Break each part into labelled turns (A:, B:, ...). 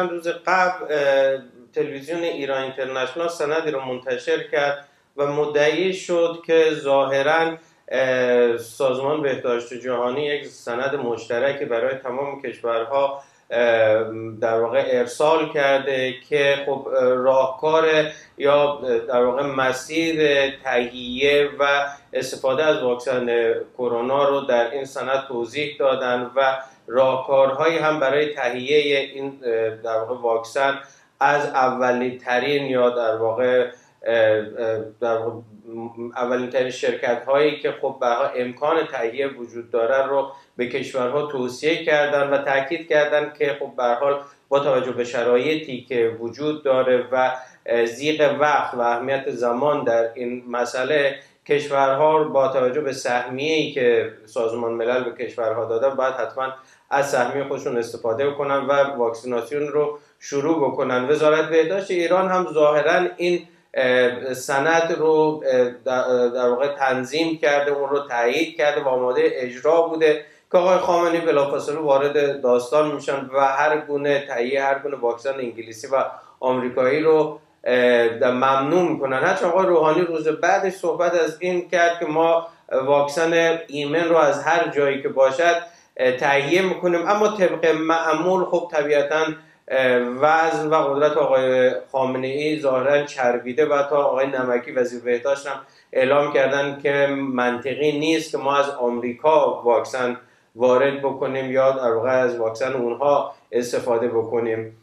A: چند روز قبل تلویزیون ایران اینترنشنال سندی رو منتشر کرد و مدعی شد که ظاهرا سازمان بهداشت جهانی یک سند مشترکی برای تمام کشورها در واقع ارسال کرده که خب راهکار یا در واقع مسیر تهیه و استفاده از واکسن کرونا رو در این سند توضیح دادن و راهکارهایی هم برای تهیه این در واقع واکسن از اولی ترین یا در واقع در اولین ترین شرکت هایی که خب به امکان تهیه وجود داره رو به کشورها توصیه کردن و تاکید کردن که خب به حال با توجه به شرایطی که وجود داره و زیق وقت و اهمیت زمان در این مسئله کشورها با توجه به ای که سازمان ملل به کشورها داده باید حتما از سهمیه خودشون استفاده کنن و واکسیناسیون رو شروع بکنن. وزارت بهداشت ایران هم ظاهرا این سند رو در واقع تنظیم کرده اون رو تایید کرده و آماده اجرا بوده که آقای خامنه‌ای بلافاصله وارد داستان میشن و هر گونه تهیه هر گونه واکسن انگلیسی و آمریکایی رو ممنوع می‌کنن. هرچند آقای روحانی روز بعدش صحبت از این کرد که ما واکسن ایمن رو از هر جایی که باشد تهیه می‌کنیم. اما طبق معمول خب طبیعتا وزن و قدرت آقای خامنه ای ظاهرا چربیده و تا آقای نمکی وزیر بهداشت هم اعلام کردن که منطقی نیست که ما از آمریکا واکسن وارد بکنیم یا در از واکسن اونها استفاده بکنیم.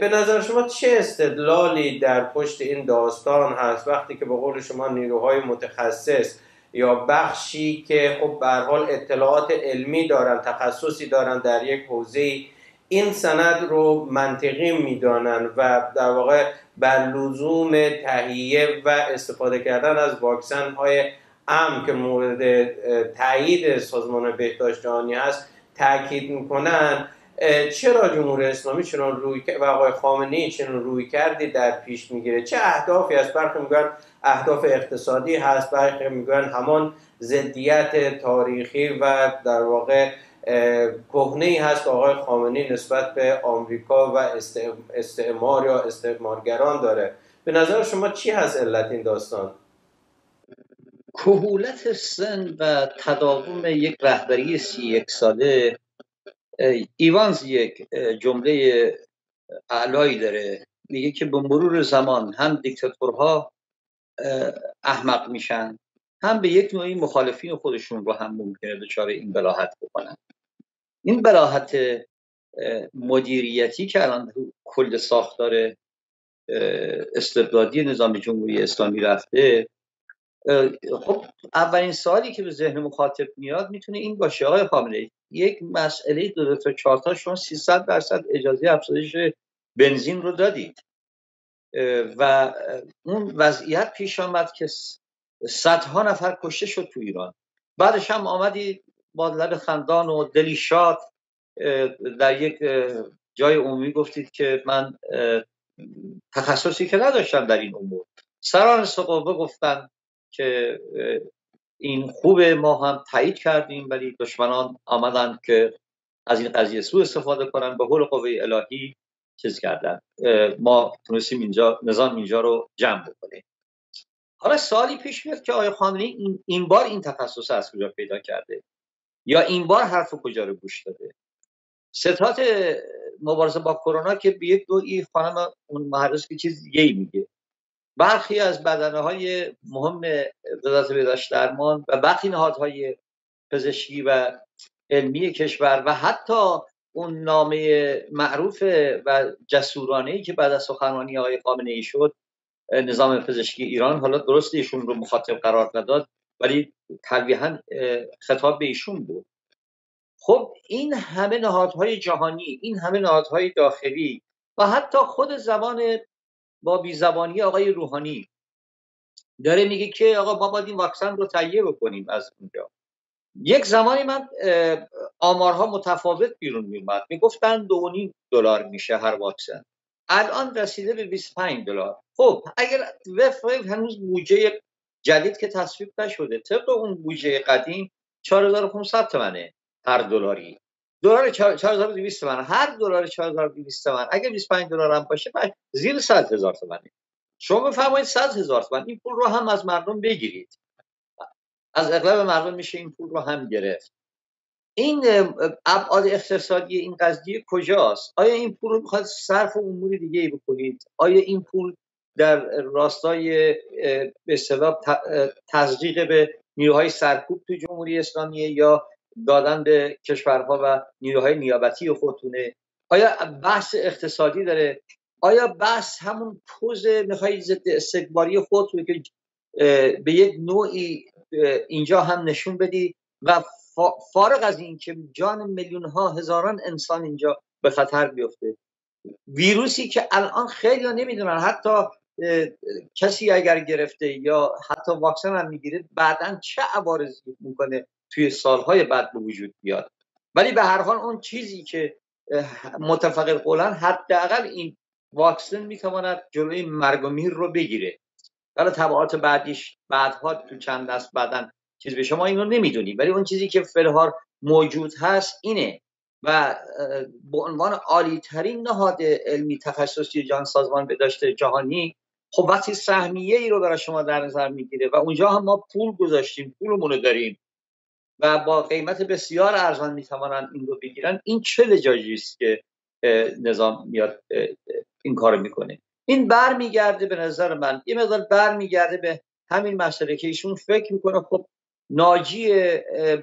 A: به نظر شما چه استدلالی در پشت این داستان هست؟ وقتی که به قول شما نیروهای متخصص یا بخشی که خب به حال اطلاعات علمی دارن تخصصی دارن در یک حوزه این سند رو منطقی می‌دانن و در واقع بر لزوم تهیه و استفاده کردن از واکسن های ام که مورد تایید سازمان بهداشت جهانی هست تاکید می‌کنن چرا جمهوری اسلامی چنان روی و آقای خامنه‌ای چنان روی کردی در پیش می‌گیره؟ چه اهدافی از برخی میگن اهداف اقتصادی هست برخی میگن همان ضدیت تاریخی و در واقع کهنه هست که آقای خامنه‌ای نسبت به آمریکا و استعمار یا استعمارگران داره. به نظر شما چی هست علت این داستان؟
B: کهولت سن و تداوم یک رهبری سی یک ساله ایوانز یک جمله اعلایی داره. میگه که به مرور زمان هم دیکتاتورها احمق میشن هم به یک نوعی مخالفین خودشون رو هم ممکنه دچار این بلاحت بکنن. این بلاحت مدیریتی که الان کل ساختار استبدادی نظام جمهوری اسلامی رفته خب اولین سوالی که به ذهن مخاطب میاد می‌تونه این باشه آقای خامنه یک مسئله دو, تا چهار تا شما 300 درصد اجازه افزایش بنزین رو دادید. و اون وضعیت پیش آمد که صدها نفر کشته شد تو ایران. بعدش هم آمدی با لب خندان و دلی شاد در یک جای عمومی گفتید که من تخصصی که نداشتم در این امور. سران سقوبه گفتن که این خوبه ما هم تایید کردیم ولی دشمنان آمدن که از این قضیه سو استفاده کنن به حول قوه الهی چیز کردن. ما تونستیم اینجا نظام اینجا رو جمع بکنیم. حالا سوالی پیش میاد که آیا خامنه این, این بار این تخصص از کجا پیدا کرده؟ یا این بار حرف کجا رو گوش داده؟ ستات مبارزه با کرونا که به یک دوی خانم اون محرس که چیز دیگه میگه. برخی از بدنه های مهم وزارت بهداشت درمان و برخی نهادهای پزشکی و علمی کشور و حتی اون نامه معروف و جسورانه ای که بعد از سخنرانی آقای خامنه ای شد نظام پزشکی ایران حالا درست ایشون رو مخاطب قرار نداد ولی تلویحا خطاب به ایشون بود. خب این همه نهادهای جهانی این همه نهادهای داخلی و حتی خود زبان با بیزبانی آقای روحانی. داره میگه که آقا ما باید این واکسن رو تهیه بکنیم از اونجا. یک زمانی من آمارها متفاوت بیرون میومد می‌گفتن دو دلار میشه هر واکسن. الان رسیده به 25 دلار. خب اگر وفق هنوز بودجه جدید که تصویب نشده طبق اون بودجه قدیم 4500 تومنه هر دلاری. دلار 4200 تومن هر دلار 4200 تومن. اگه 25 دلار هم باشه زیر 100 هزار تومنه. شما بفرمایید 100 هزار تومن. این پول رو هم از مردم بگیرید. از اغلب مردم میشه این پول رو هم گرفت. این ابعاد اقتصادی این قضیه کجاست؟ آیا این پول رو می‌خواد صرف امور دیگه ای بکنید؟ آیا این پول در راستای به سبب تزریق به نیروهای سرکوب تو جمهوری اسلامی یا دادن به کشورها و نیروهای نیابتی خودتونه. آیا بحث اقتصادی داره؟ آیا بحث همون پوز می‌خوای ضد استکباری خود رو که به یک نوعی اینجا هم نشون بدی و فارغ از این که جان میلیون ها هزاران انسان اینجا به خطر بیفته. ویروسی که الان خیلی نمی‌دونن. حتی کسی اگر گرفته یا حتی واکسن هم می‌گیره بعدا چه عوارضی می‌کنه؟ توی سالهای بعد به وجود بیاد. ولی به هر حال اون چیزی که متفق قولن حداقل این واکسن می‌تواند جلوی مرگ و میر رو بگیره. حالا تبعات بعدیش بعدها تو چند دست بعدن چیز به شما این رو نمی‌دونیم. ولی اون چیزی که فلهار موجود هست اینه. و به عنوان عالی ترین نهاد علمی تخصصی جان سازمان داشته جهانی خب وقتی سهمیه ای رو برای شما در نظر می‌گیره و اونجا هم ما پول گذاشتیم پولمون رو داریم. و با قیمت بسیار ارزان می‌توانند این رو بگیرن این چه لجاجی است که نظام میاد این کار می‌کنه؟ این برمیگرده به نظر من یه مقدار برمیگرده به همین مسئله که ایشون فکر می‌کنه خب ناجی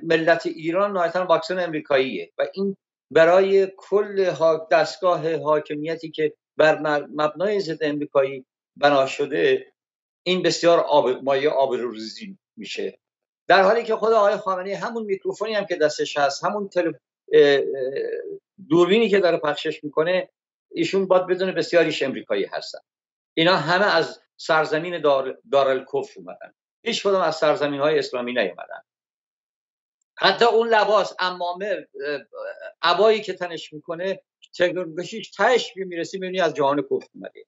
B: ملت ایران نهایتا واکسن امریکاییه و این برای کل دستگاه حاکمیتی که بر مبنای ضد امریکایی بنا شده این بسیار آب مایه آبروریزی میشه. در حالی که خود آقای خامنه‌ای همون میکروفونی هم که دستش هست همون دوربینی که داره پخشش می‌کنه ایشون باید بدون بسیاریش امریکایی هستن. اینا همه از سرزمین دار دارالکفر اومدن. هیچ کدوم از سرزمین های اسلامی نیومدن. حتی اون لباس امامه عبایی که تنش می‌کنه تکنولوژیش تهش می‌رسی می‌بینی از جهان کفر اومده.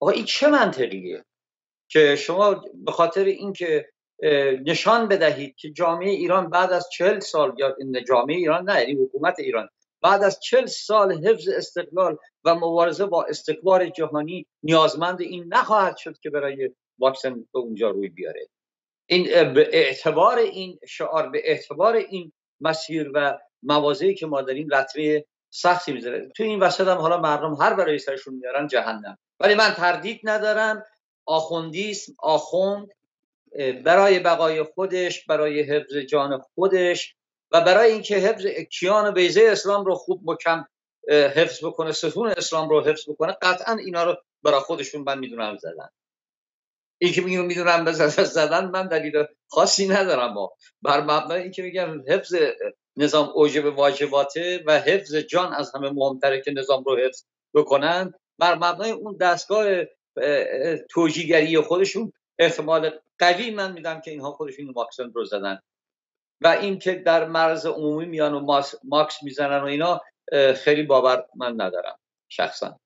B: آقا این چه منطقیه؟ که شما به خاطر اینکه نشان بدهید که جامعه ایران بعد از چهل سال یا جامعه ایران نه یعنی حکومت ایران بعد از چل سال حفظ استقلال و مبارزه با استکبار جهانی نیازمند این نخواهد شد که برای واکسن به اونجا روی بیاره. این به اعتبار این شعار به اعتبار این مسیر و موازهی که ما داریم لطمه سختی می‌ذاره. تو این وسط هم حالا مردم هر برای سرشون میارن جهنم. ولی من تردید ندارم. آخوندیسم آخوند برای بقای خودش برای حفظ جان خودش و برای اینکه حفظ کیان و بیزه اسلام رو خوب مکم حفظ بکنه ستون اسلام رو حفظ بکنه قطعا اینا رو برای خودشون من می‌دونم زدن. این که میگم می‌دونم زدن من دلیل خاصی ندارم ما بر مبنای اینکه میگم حفظ نظام اوجب واجباته و حفظ جان از همه مهمتره که نظام رو حفظ بکنن بر مبنای اون دستگاه توجیگری خودشون احتمال قوی من میدم که اینها خودشون واکسن رو زدن. و این که در مرز عمومی میان و ماکس می‌زنن و اینا خیلی باور من ندارم شخصا.